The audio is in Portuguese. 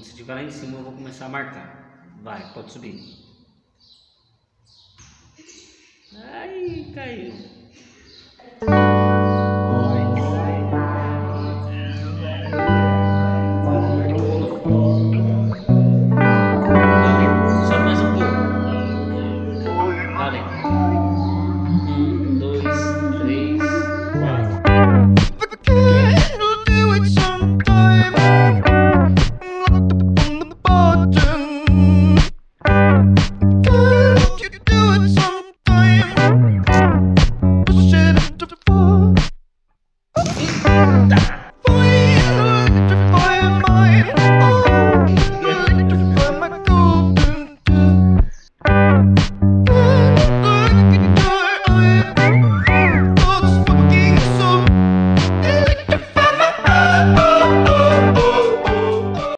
Quando você estiver lá em cima, eu vou começar a marcar. Vai, pode subir. Ai, caiu.